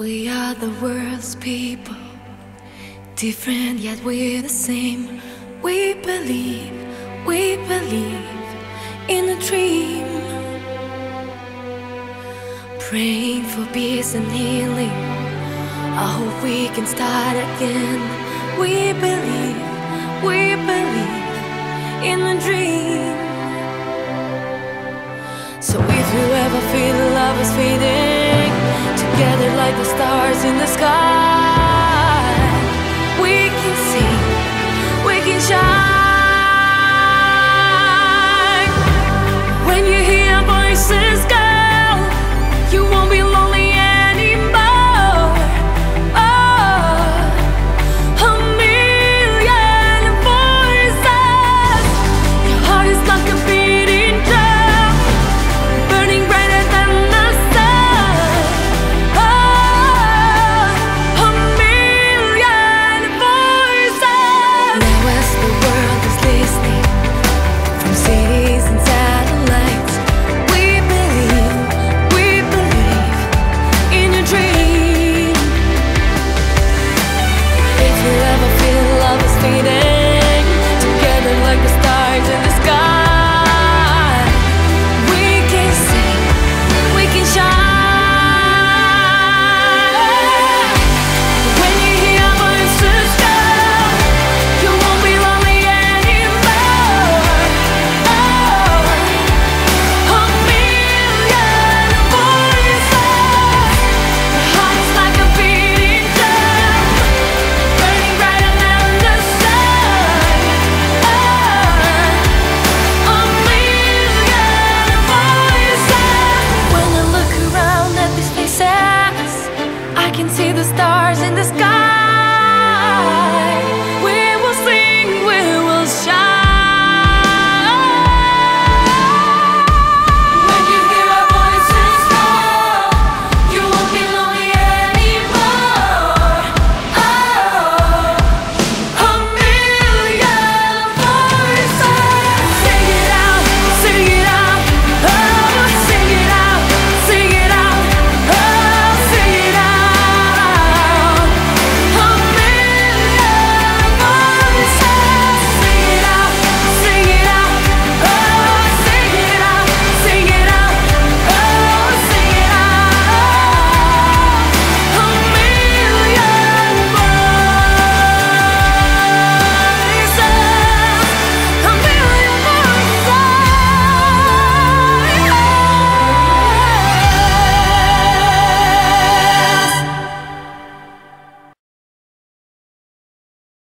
We are the world's people, different yet we're the same. We believe, we believe in a dream. Praying for peace and healing. I hope we can start again. We believe, we believe in a dream. So if you ever feel love is fading, together like the stars in the sky, can see the stars in the sky.